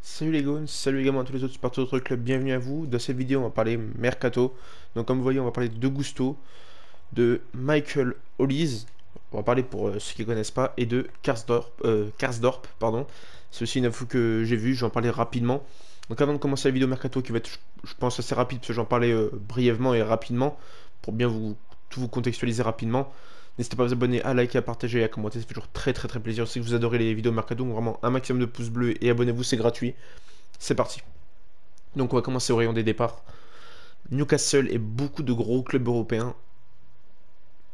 Salut les gones, salut également à tous les autres supporters d'autres clubs, bienvenue à vous. Dans cette vidéo, on va parler Mercato. Donc comme vous voyez, on va parler de Gusto, de Michael Hollis, on va parler pour euh, ceux qui ne connaissent pas, et de Karsdorp, euh, pardon. C'est aussi une info que j'ai vue, je vais en parler rapidement. Donc avant de commencer la vidéo Mercato, qui va être, je pense, assez rapide, parce que j'en parlais euh, brièvement et rapidement, pour bien vous tout vous contextualiser rapidement. N'hésitez pas à vous abonner, à liker, à partager et à commenter, ça fait toujours très très très plaisir. Que vous adorez les vidéos Mercato, donc vraiment un maximum de pouces bleus et abonnez-vous, c'est gratuit. C'est parti. Donc on va commencer au rayon des départs. Newcastle et beaucoup de gros clubs européens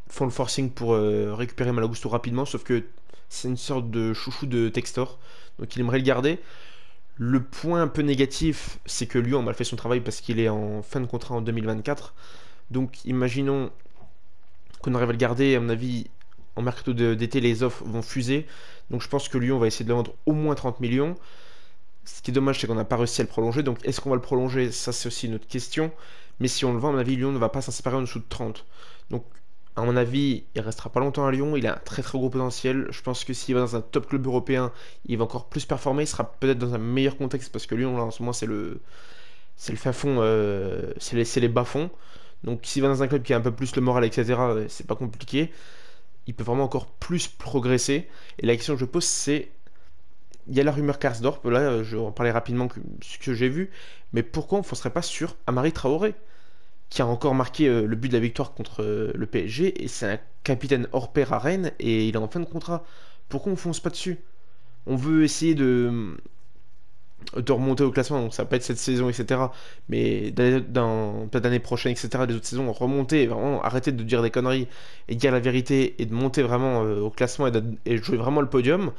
font le forcing pour euh, récupérer Malagusto rapidement, sauf que c'est une sorte de chouchou de Textor, donc il aimerait le garder. Le point un peu négatif, c'est que Lyon a mal fait son travail parce qu'il est en fin de contrat en 2024. Donc imaginons qu'on arrive à le garder. À mon avis, en mercato d'été, les offres vont fuser. Donc je pense que Lyon va essayer de le vendre au moins 30 millions. Ce qui est dommage, c'est qu'on n'a pas réussi à le prolonger. Donc est-ce qu'on va le prolonger? Ça, c'est aussi une autre question. Mais si on le vend, à mon avis, Lyon ne va pas s'en séparer en dessous de 30. Donc, à mon avis, il restera pas longtemps à Lyon. Il a un très très gros potentiel. Je pense que s'il va dans un top club européen, il va encore plus performer. Il sera peut-être dans un meilleur contexte parce que Lyon, là, en ce moment, c'est le, c'est le fin fond, euh, c'est les, les bas-fonds. Donc s'il va dans un club qui a un peu plus le moral, etc., c'est pas compliqué. Il peut vraiment encore plus progresser. Et la question que je pose, c'est... Il y a la rumeur Karsdorp, là je vais en parler rapidement ce que j'ai vu, mais pourquoi on ne foncerait pas sur Amari Traoré, qui a encore marqué euh, le but de la victoire contre euh, le PSG, et c'est un capitaine hors pair à Rennes, et il est en fin de contrat. Pourquoi on ne fonce pas dessus? On veut essayer de, de remonter au classement, donc ça va pas être cette saison, etc. Mais dans peut-être l'année prochaine, etc., les autres saisons, remonter, vraiment arrêter de dire des conneries et dire la vérité et de monter vraiment euh, au classement et, jouer vraiment le podium,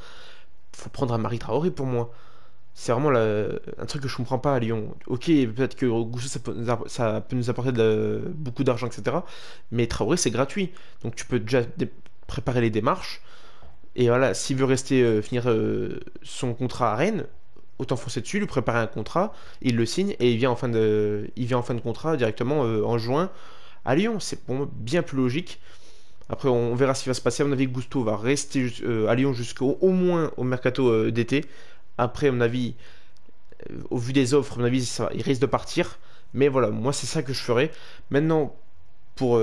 faut prendre un Marie Traoré pour moi. C'est vraiment un truc que je comprends pas à Lyon. Ok, peut-être que ça, peut nous apporter beaucoup d'argent, etc. Mais Traoré c'est gratuit, donc tu peux déjà préparer les démarches. Et voilà, s'il veut rester euh, finir euh, son contrat à Rennes, autant foncer dessus, lui préparer un contrat, il le signe et il vient en fin de, contrat directement euh, en juin à Lyon. C'est pour moi bien plus logique. Après, on, verra ce qui va se passer. À mon avis, Gusto va rester euh, à Lyon jusqu'au au moins au mercato euh, d'été. Après, à mon avis, au vu des offres, à mon avis, il risque de partir. Mais voilà, moi, c'est ça que je ferai. Maintenant, pour,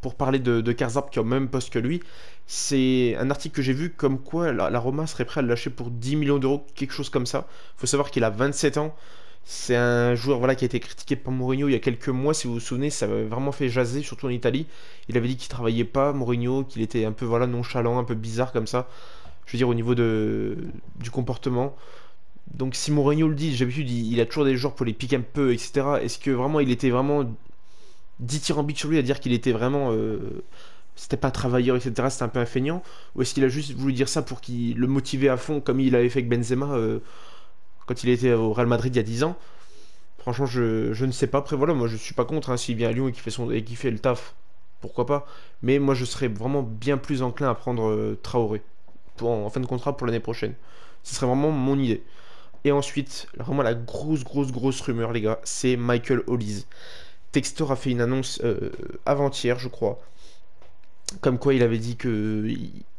pour parler de, de qui a même poste que lui, c'est un article que j'ai vu comme quoi la, Roma serait prêt à le lâcher pour 10 millions d'euros, quelque chose comme ça. Il faut savoir qu'il a 27 ans. C'est un joueur voilà, qui a été critiqué par Mourinho il y a quelques mois, si vous vous souvenez, ça avait vraiment fait jaser, surtout en Italie. Il avait dit qu'il travaillait pas, Mourinho, qu'il était un peu voilà, nonchalant, un peu bizarre comme ça. Je veux dire, au niveau de, du comportement. Donc si Mourinho le dit, d'habitude, il, a toujours des joueurs pour les piquer un peu, etc. Est-ce que vraiment il était vraiment dithyrambique sur lui à dire qu'il était vraiment... Euh, c'était pas travailleur, etc. C'était un peu un feignant Ou est-ce qu'il a juste voulu dire ça pour qu'il le motiver à fond, comme il avait fait avec Benzema euh, quand il était au Real Madrid il y a 10 ans? Franchement, je, ne sais pas. Après, voilà, moi je suis pas contre. Hein, S'il vient à Lyon et qu'il fait, fait le taf, pourquoi pas. Mais moi je serais vraiment bien plus enclin à prendre euh, Traoré pour, en, fin de contrat pour l'année prochaine. Ce serait vraiment mon idée. Et ensuite, vraiment la grosse, grosse, grosse rumeur, les gars, c'est Michael Hollis. Textor a fait une annonce euh, avant-hier, je crois, comme quoi il avait dit que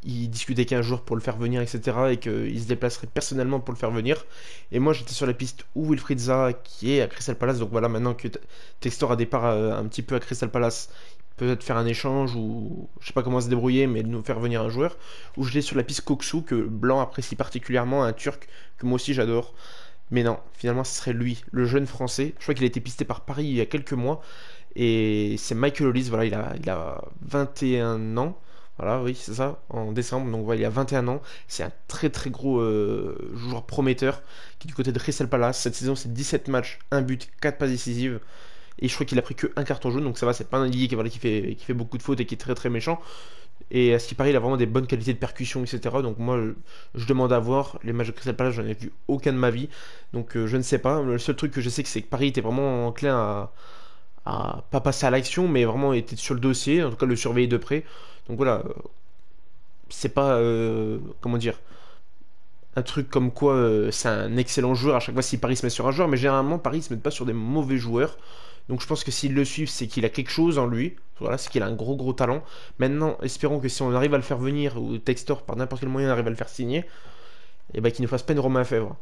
il, discutait qu'un jour pour le faire venir, etc. Et qu'il se déplacerait personnellement pour le faire venir. Et moi j'étais sur la piste où Wilfried Zaha qui est à Crystal Palace. Donc voilà, maintenant que Textor a départ euh, un petit peu à Crystal Palace, peut-être faire un échange ou je sais pas comment se débrouiller, mais nous faire venir un joueur. Ou je l'ai sur la piste Koksu que Blanc apprécie particulièrement, un Turc que moi aussi j'adore. Mais non, finalement ce serait lui, le jeune français. Je crois qu'il a été pisté par Paris il y a quelques mois. Et c'est Michael Hollis, voilà, il a, il a 21 ans. Voilà, oui, c'est ça, en décembre. Donc voilà, il a 21 ans. C'est un très très gros euh, joueur prometteur qui est du côté de Crystal Palace. Cette saison, c'est 17 matchs, 1 but, 4 passes décisives. Et je crois qu'il a pris que un carton jaune, donc ça va, c'est pas un lié qui fait beaucoup de fautes et qui est très très méchant. Et à ce qui paraît, il a vraiment des bonnes qualités de percussion, etc. Donc moi, je, demande à voir. Les matchs de Crystal Palace, j'en ai vu aucun de ma vie. Donc euh, je ne sais pas. Le seul truc que je sais, c'est que Paris était vraiment enclin à pas passer à l'action, mais vraiment était sur le dossier, en tout cas le surveiller de près. Donc voilà, euh, c'est pas, euh, comment dire, un truc comme quoi euh, c'est un excellent joueur à chaque fois si Paris se met sur un joueur, mais généralement Paris se met pas sur des mauvais joueurs. Donc je pense que s'ils le suivent, c'est qu'il a quelque chose en lui. Voilà, c'est qu'il a un gros gros talent. Maintenant, espérons que si on arrive à le faire venir, ou Textor par n'importe quel moyen arrive à le faire signer, et eh ben qu'il ne fasse pas une Romain Fèvre.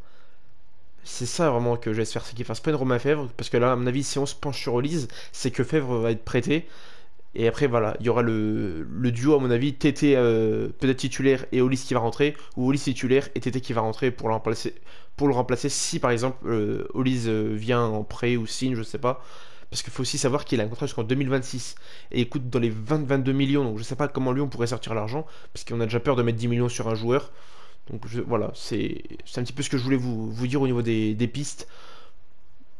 c'est ça vraiment que j'espère, c'est qu'il fasse pas une Romain Fèvre, parce que là, à mon avis, si on se penche sur Olise, c'est que Fèvre va être prêté. Et après, voilà, il y aura le, duo, à mon avis, TT euh, peut-être titulaire et Olis qui va rentrer, ou Olis titulaire et TT qui va rentrer pour le remplacer, pour le remplacer si par exemple euh, euh vient en prêt ou signe, je sais pas. Parce qu'il faut aussi savoir qu'il a un contrat jusqu'en 2026 et il coûte dans les 20-22 millions. Donc je sais pas comment lui on pourrait sortir l'argent, parce qu'on a déjà peur de mettre 10 millions sur un joueur. Donc voilà, c'est un petit peu ce que je voulais vous, dire au niveau des pistes.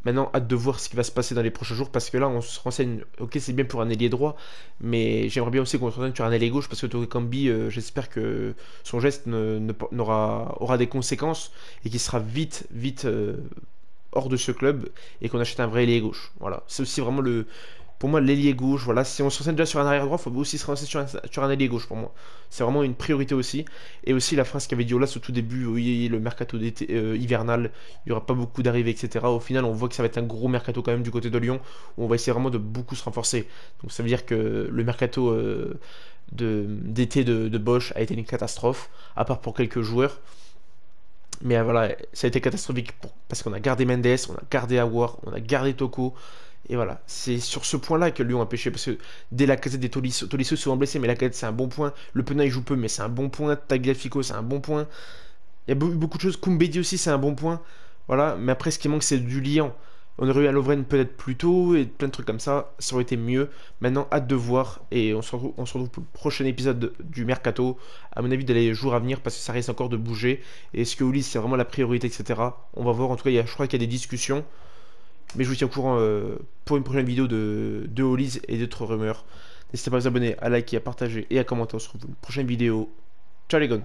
Maintenant, hâte de voir ce qui va se passer dans les prochains jours parce que là, on se renseigne. Ok, c'est bien pour un ailier droit, mais j'aimerais bien aussi qu'on se renseigne sur un ailier gauche parce que Tokambi, euh, j'espère que son geste n'aura aura des conséquences et qu'il sera vite, vite euh, hors de ce club et qu'on achète un vrai ailier gauche. Voilà, c'est aussi vraiment le, pour moi, l'ailier gauche, voilà, si on se renseigne déjà sur un arrière droit, il faut aussi se renseigner sur un, sur ailier gauche pour moi. C'est vraiment une priorité aussi. Et aussi la phrase qu'avait dit Olas au tout début, oui, le mercato d'été euh, hivernal, il n'y aura pas beaucoup d'arrivées, etc. Au final, on voit que ça va être un gros mercato quand même du côté de Lyon, où on va essayer vraiment de beaucoup se renforcer. Donc ça veut dire que le mercato euh, d'été de, Bosch a été une catastrophe, à part pour quelques joueurs. Mais voilà, ça a été catastrophique parce qu'on a gardé Mendes, on a gardé Awar, on a gardé Toko. Et voilà, c'est sur ce point-là que Lyon a pêché. Parce que dès la casette des Tolisso, Tolisso souvent blessé, mais la casette c'est un bon point. Le Penat il joue peu, mais c'est un bon point. Tagliafico c'est un bon point. Il y a beaucoup de choses. Kumbedi aussi c'est un bon point. Voilà, mais après ce qui manque c'est du liant. On aurait eu Lovren peut-être plus tôt et plein de trucs comme ça. Ça aurait été mieux. Maintenant, hâte de voir. Et on se retrouve, pour le prochain épisode du Mercato. À mon avis, dans les jours à venir parce que ça risque encore de bouger. Est-ce que Ulysse c'est vraiment la priorité, etc. On va voir. En tout cas, a, je crois qu'il y a des discussions. Mais je vous tiens au courant euh, pour une prochaine vidéo de, de et d'autres rumeurs. N'hésitez pas à vous abonner, à liker, à partager et à commenter. On se retrouve pour une prochaine vidéo. Ciao les gars